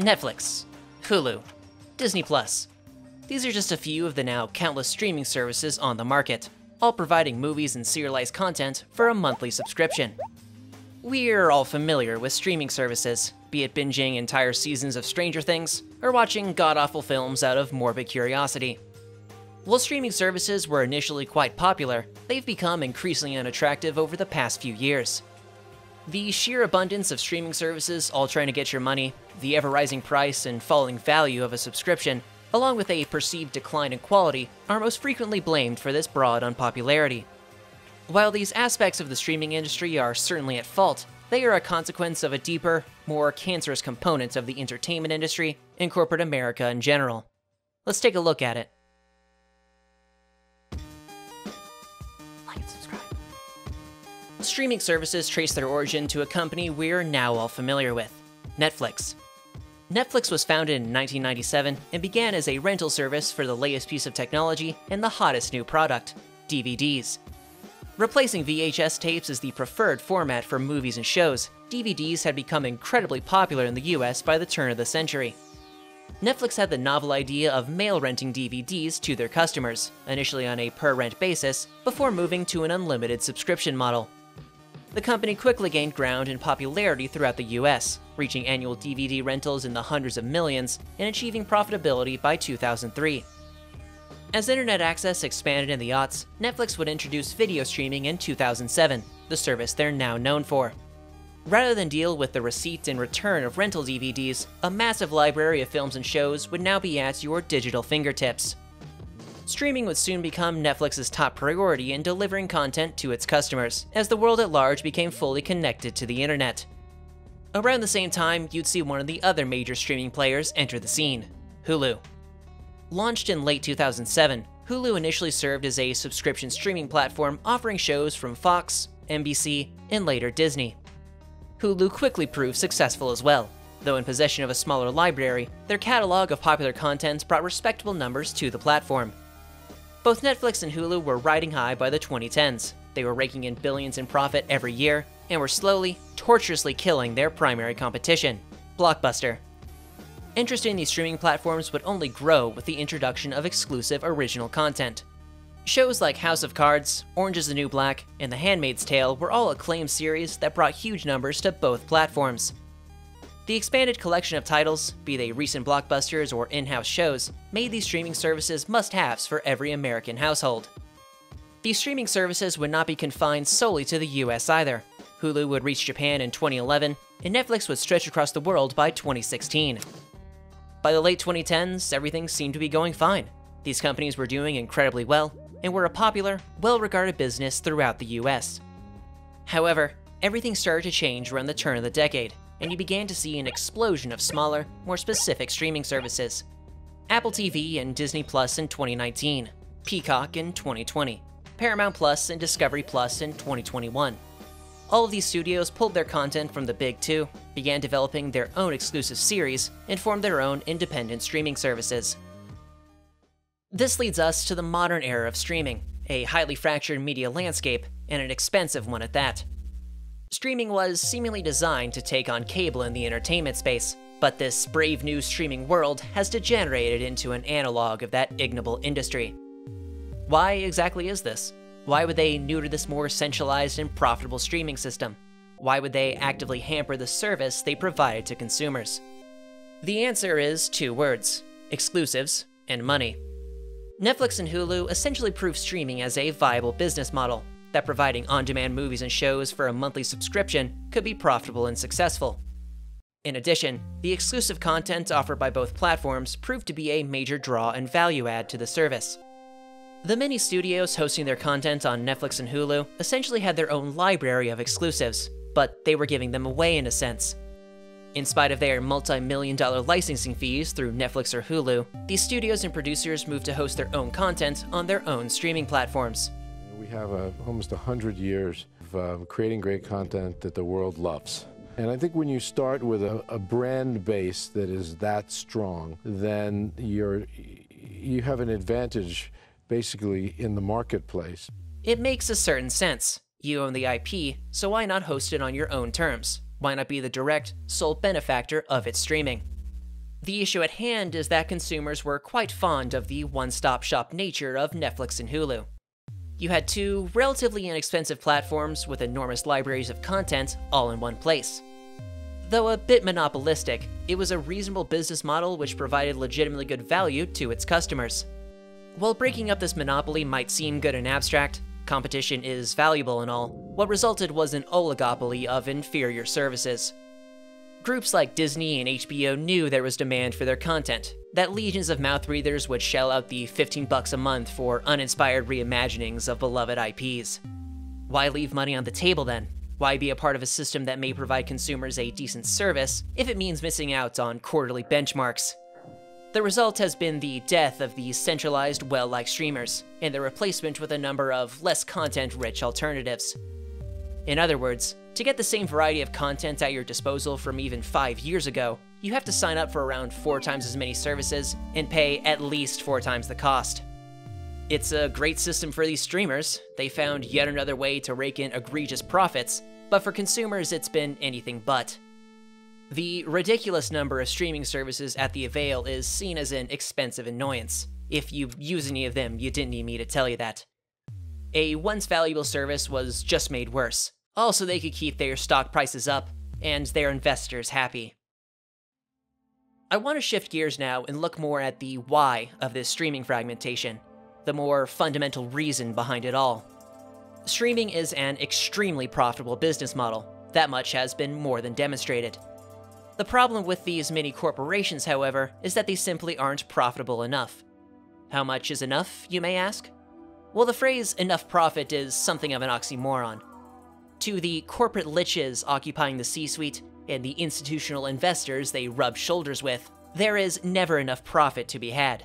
Netflix, Hulu, Disney Plus. These are just a few of the now countless streaming services on the market, all providing movies and serialized content for a monthly subscription. We're all familiar with streaming services, be it binging entire seasons of Stranger Things or watching god awful films out of morbid curiosity. While streaming services were initially quite popular, they've become increasingly unattractive over the past few years. The sheer abundance of streaming services all trying to get your money, the ever rising price and falling value of a subscription, along with a perceived decline in quality, are most frequently blamed for this broad unpopularity. While these aspects of the streaming industry are certainly at fault, they are a consequence of a deeper, more cancerous component of the entertainment industry and corporate America in general. Let's take a look at it. Streaming services trace their origin to a company we're now all familiar with Netflix. Netflix was founded in 1997 and began as a rental service for the latest piece of technology and the hottest new product DVDs. Replacing VHS tapes as the preferred format for movies and shows, DVDs had become incredibly popular in the US by the turn of the century. Netflix had the novel idea of mail renting DVDs to their customers, initially on a per rent basis, before moving to an unlimited subscription model. The company quickly gained ground in popularity throughout the US, reaching annual DVD rentals in the hundreds of millions and achieving profitability by 2003. As internet access expanded in the aughts, Netflix would introduce video streaming in 2007, the service they're now known for. Rather than deal with the receipt and return of rental DVDs, a massive library of films and shows would now be at your digital fingertips. Streaming would soon become Netflix's top priority in delivering content to its customers, as the world at large became fully connected to the internet. Around the same time, you'd see one of the other major streaming players enter the scene Hulu. Launched in late 2007, Hulu initially served as a subscription streaming platform offering shows from Fox, NBC, and later Disney. Hulu quickly proved successful as well. Though in possession of a smaller library, their catalog of popular content brought respectable numbers to the platform. Both Netflix and Hulu were riding high by the 2010s. They were raking in billions in profit every year and were slowly, tortuously killing their primary competition, Blockbuster. Interest in these streaming platforms would only grow with the introduction of exclusive original content. Shows like House of Cards, Orange is the New Black, and The Handmaid's Tale were all acclaimed series that brought huge numbers to both platforms. The expanded collection of titles, be they recent blockbusters or in house shows, made these streaming services must haves for every American household. These streaming services would not be confined solely to the US either. Hulu would reach Japan in 2011, and Netflix would stretch across the world by 2016. By the late 2010s, everything seemed to be going fine. These companies were doing incredibly well and were a popular, well regarded business throughout the US. However, everything started to change around the turn of the decade, and you began to see an explosion of smaller, more specific streaming services. Apple TV and Disney Plus in 2019, Peacock in 2020, Paramount Plus and Discovery Plus in 2021. All of these studios pulled their content from the big two, began developing their own exclusive series, and formed their own independent streaming services. This leads us to the modern era of streaming, a highly fractured media landscape, and an expensive one at that. Streaming was seemingly designed to take on cable in the entertainment space, but this brave new streaming world has degenerated into an analog of that ignoble industry. Why exactly is this? Why would they neuter this more centralized and profitable streaming system? Why would they actively hamper the service they provided to consumers? The answer is two words exclusives and money. Netflix and Hulu essentially prove streaming as a viable business model, that providing on demand movies and shows for a monthly subscription could be profitable and successful. In addition, the exclusive content offered by both platforms proved to be a major draw and value add to the service. The many studios hosting their content on Netflix and Hulu essentially had their own library of exclusives, but they were giving them away in a sense. In spite of their multi million dollar licensing fees through Netflix or Hulu, these studios and producers moved to host their own content on their own streaming platforms. We have a, almost 100 years of um, creating great content that the world loves. And I think when you start with a, a brand base that is that strong, then you're, you have an advantage basically in the marketplace. It makes a certain sense. You own the IP, so why not host it on your own terms? Why not be the direct, sole benefactor of its streaming? The issue at hand is that consumers were quite fond of the one stop shop nature of Netflix and Hulu. You had two relatively inexpensive platforms with enormous libraries of content all in one place. Though a bit monopolistic, it was a reasonable business model which provided legitimately good value to its customers. While breaking up this monopoly might seem good in abstract, competition is valuable and all, what resulted was an oligopoly of inferior services. Groups like Disney and HBO knew there was demand for their content, that legions of mouth breathers would shell out the 15 bucks a month for uninspired reimaginings of beloved IPs. Why leave money on the table then? Why be a part of a system that may provide consumers a decent service if it means missing out on quarterly benchmarks? The result has been the death of these centralized, well liked streamers, and the replacement with a number of less content rich alternatives. In other words, to get the same variety of content at your disposal from even five years ago, you have to sign up for around four times as many services and pay at least four times the cost. It's a great system for these streamers. They found yet another way to rake in egregious profits, but for consumers, it's been anything but. The ridiculous number of streaming services at the Avail is seen as an expensive annoyance. If you use any of them, you didn't need me to tell you that. A once valuable service was just made worse, all so they could keep their stock prices up and their investors happy. I want to shift gears now and look more at the why of this streaming fragmentation, the more fundamental reason behind it all. Streaming is an extremely profitable business model, that much has been more than demonstrated. The problem with these mini corporations, however, is that they simply aren't profitable enough. How much is enough, you may ask? Well, the phrase enough profit is something of an oxymoron. To the corporate liches occupying the C suite and the institutional investors they rub shoulders with, there is never enough profit to be had.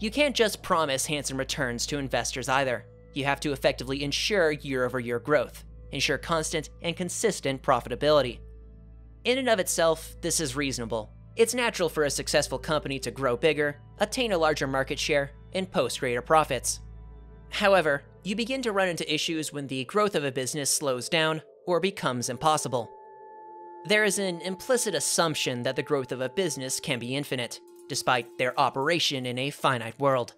You can't just promise handsome returns to investors either. You have to effectively ensure year over year growth, ensure constant and consistent profitability. In and of itself, this is reasonable. It's natural for a successful company to grow bigger, attain a larger market share, and post greater profits. However, you begin to run into issues when the growth of a business slows down or becomes impossible. There is an implicit assumption that the growth of a business can be infinite, despite their operation in a finite world.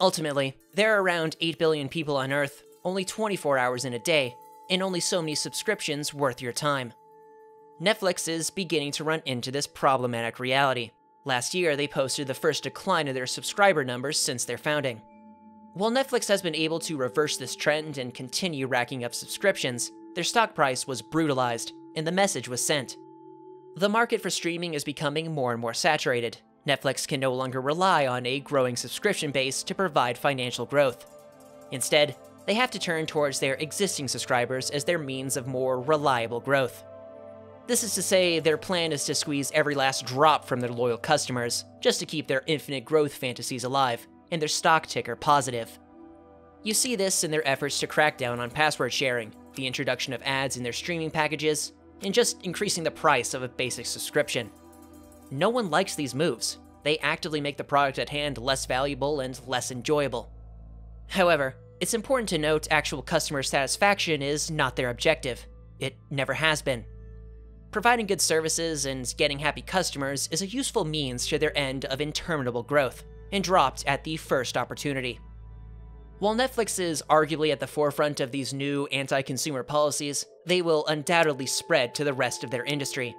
Ultimately, there are around 8 billion people on Earth, only 24 hours in a day, and only so many subscriptions worth your time. Netflix is beginning to run into this problematic reality. Last year, they posted the first decline of their subscriber numbers since their founding. While Netflix has been able to reverse this trend and continue racking up subscriptions, their stock price was brutalized, and the message was sent. The market for streaming is becoming more and more saturated. Netflix can no longer rely on a growing subscription base to provide financial growth. Instead, they have to turn towards their existing subscribers as their means of more reliable growth. This is to say, their plan is to squeeze every last drop from their loyal customers, just to keep their infinite growth fantasies alive, and their stock ticker positive. You see this in their efforts to crack down on password sharing, the introduction of ads in their streaming packages, and just increasing the price of a basic subscription. No one likes these moves. They actively make the product at hand less valuable and less enjoyable. However, it's important to note actual customer satisfaction is not their objective. It never has been. Providing good services and getting happy customers is a useful means to their end of interminable growth, and dropped at the first opportunity. While Netflix is arguably at the forefront of these new anti consumer policies, they will undoubtedly spread to the rest of their industry.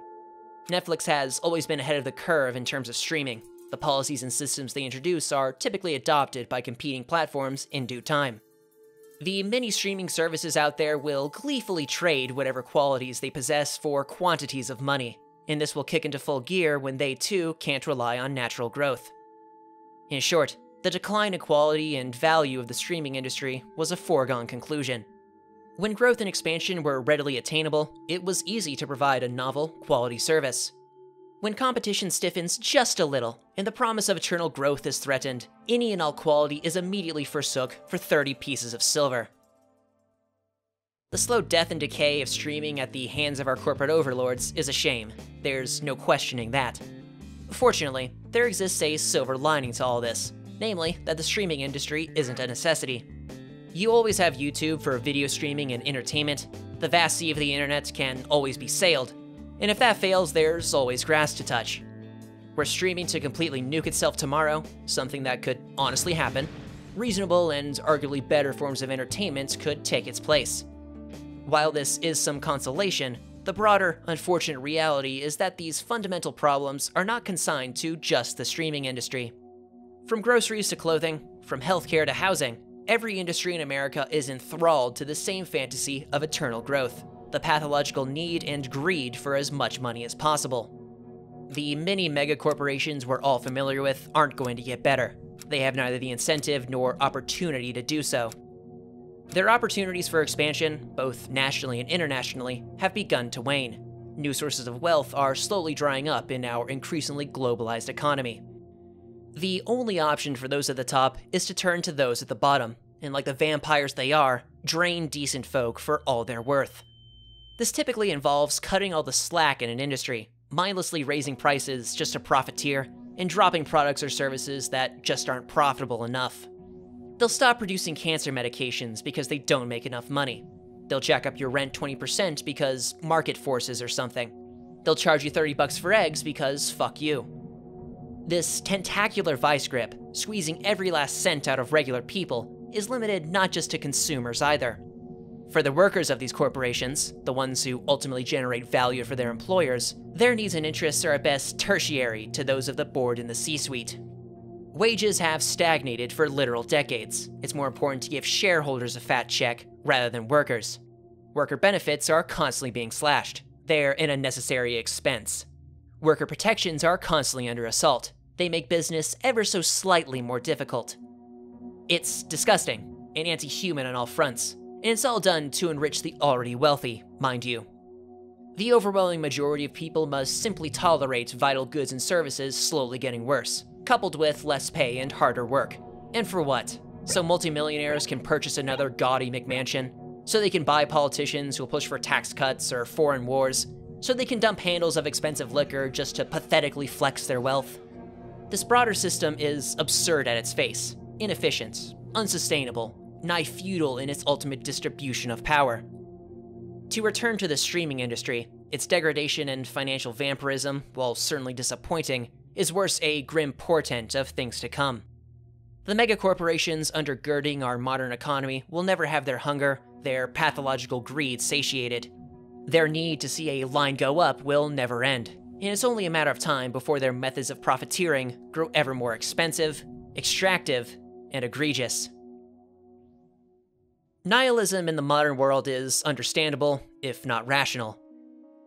Netflix has always been ahead of the curve in terms of streaming. The policies and systems they introduce are typically adopted by competing platforms in due time. The many streaming services out there will gleefully trade whatever qualities they possess for quantities of money, and this will kick into full gear when they too can't rely on natural growth. In short, the decline in quality and value of the streaming industry was a foregone conclusion. When growth and expansion were readily attainable, it was easy to provide a novel, quality service. When competition stiffens just a little and the promise of eternal growth is threatened, any and all quality is immediately forsook for 30 pieces of silver. The slow death and decay of streaming at the hands of our corporate overlords is a shame. There's no questioning that. Fortunately, there exists a silver lining to all this, namely that the streaming industry isn't a necessity. You always have YouTube for video streaming and entertainment. The vast sea of the internet can always be sailed, and if that fails, there's always grass to touch. Were streaming to completely nuke itself tomorrow, something that could honestly happen, reasonable and arguably better forms of entertainment could take its place. While this is some consolation, the broader, unfortunate reality is that these fundamental problems are not consigned to just the streaming industry. From groceries to clothing, from healthcare to housing, every industry in America is enthralled to the same fantasy of eternal growth the pathological need and greed for as much money as possible. The many megacorporations we're all familiar with aren't going to get better. They have neither the incentive nor opportunity to do so. Their opportunities for expansion, both nationally and internationally, have begun to wane. New sources of wealth are slowly drying up in our increasingly globalized economy. The only option for those at the top is to turn to those at the bottom, and like the vampires they are, drain decent folk for all they're worth. This typically involves cutting all the slack in an industry, mindlessly raising prices just to profiteer, and dropping products or services that just aren't profitable enough. They'll stop producing cancer medications because they don't make enough money. They'll jack up your rent 20% because market forces or something. They'll charge you 30 bucks for eggs because fuck you. This tentacular vice grip, squeezing every last cent out of regular people, is limited not just to consumers either. For the workers of these corporations, the ones who ultimately generate value for their employers, their needs and interests are at best tertiary to those of the board and the C suite. Wages have stagnated for literal decades. It's more important to give shareholders a fat check rather than workers. Worker benefits are constantly being slashed. They're an unnecessary expense. Worker protections are constantly under assault. They make business ever so slightly more difficult. It's disgusting and anti human on all fronts. And it's all done to enrich the already wealthy, mind you. The overwhelming majority of people must simply tolerate vital goods and services slowly getting worse, coupled with less pay and harder work. And for what? So multimillionaires can purchase another gaudy McMansion? So they can buy politicians who'll push for tax cuts or foreign wars? So they can dump handles of expensive liquor just to pathetically flex their wealth? This broader system is absurd at its face, inefficient, unsustainable, nigh feudal in its ultimate distribution of power. To return to the streaming industry, its degradation and financial vampirism, while certainly disappointing, is worse a grim portent of things to come. The megacorporations undergirding our modern economy will never have their hunger, their pathological greed satiated. Their need to see a line go up will never end, and it's only a matter of time before their methods of profiteering grow ever more expensive, extractive, and egregious. Nihilism in the modern world is understandable, if not rational.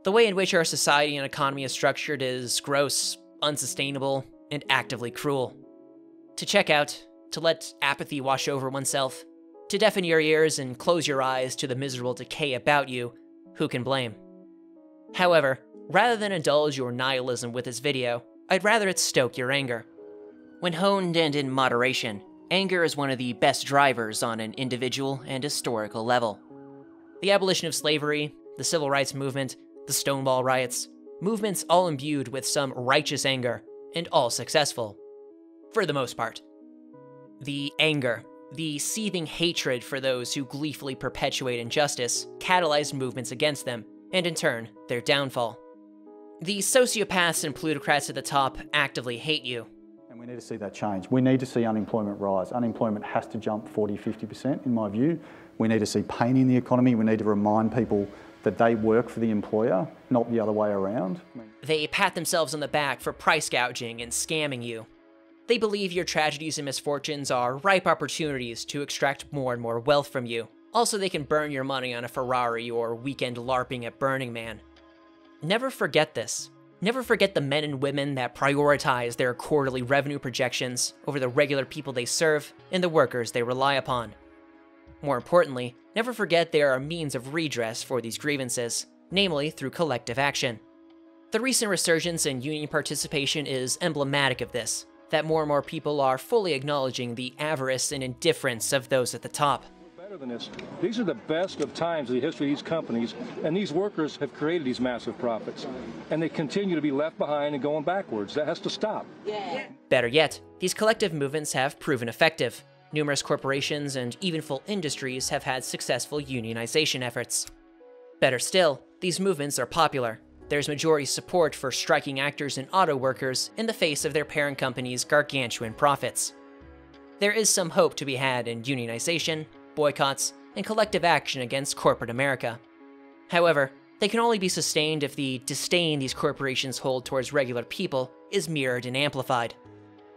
The way in which our society and economy is structured is gross, unsustainable, and actively cruel. To check out, to let apathy wash over oneself, to deafen your ears and close your eyes to the miserable decay about you, who can blame? However, rather than indulge your nihilism with this video, I'd rather it stoke your anger. When honed and in moderation, anger is one of the best drivers on an individual and historical level. The abolition of slavery, the civil rights movement, the Stonewall riots, movements all imbued with some righteous anger, and all successful. For the most part. The anger, the seething hatred for those who gleefully perpetuate injustice, catalyzed movements against them, and in turn, their downfall. The sociopaths and plutocrats at the top actively hate you, And we need to see that change. We need to see unemployment rise. Unemployment has to jump 40, 50% in my view. We need to see pain in the economy. We need to remind people that they work for the employer, not the other way around. They pat themselves on the back for price gouging and scamming you. They believe your tragedies and misfortunes are ripe opportunities to extract more and more wealth from you. Also, they can burn your money on a Ferrari or weekend LARPing at Burning Man. Never forget this. Never forget the men and women that prioritize their quarterly revenue projections over the regular people they serve and the workers they rely upon. More importantly, never forget there are means of redress for these grievances, namely through collective action. The recent resurgence in union participation is emblematic of this, that more and more people are fully acknowledging the avarice and indifference of those at the top better than this. These are the best of times in the history of these companies, and these workers have created these massive profits. And they continue to be left behind and going backwards. That has to stop. Yeah. Better yet, these collective movements have proven effective. Numerous corporations and even full industries have had successful unionization efforts. Better still, these movements are popular. there's majority support for striking actors and auto workers in the face of their parent company's gargantuan profits. There is some hope to be had in unionization, boycotts, and collective action against corporate America. However, they can only be sustained if the disdain these corporations hold towards regular people is mirrored and amplified.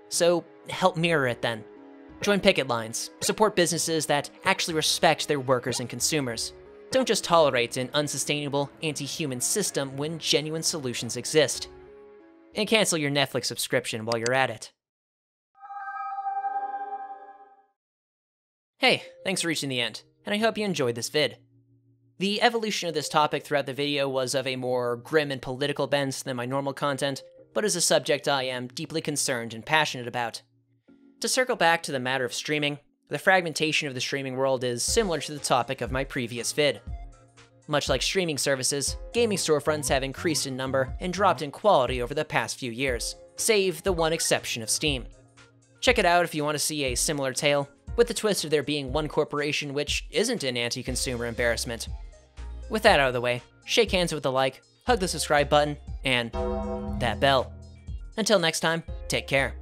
So, help mirror it then. Join picket lines, support businesses that actually respect their workers and consumers. Don't just tolerate an unsustainable, anti human system when genuine solutions exist. And cancel your Netflix subscription while you're at it. Hey, thanks for reaching the end, and I hope you enjoyed this vid. The evolution of this topic throughout the video was of a more grim and political bent than my normal content, but is a subject I am deeply concerned and passionate about. To circle back to the matter of streaming, the fragmentation of the streaming world is similar to the topic of my previous vid. Much like streaming services, gaming storefronts have increased in number and dropped in quality over the past few years, save the one exception of Steam. Check it out if you want to see a similar tale, with the twist of there being one corporation which isn't an anti consumer embarrassment. With that out of the way, shake hands with the like, hug the subscribe button, and that bell. Until next time, take care.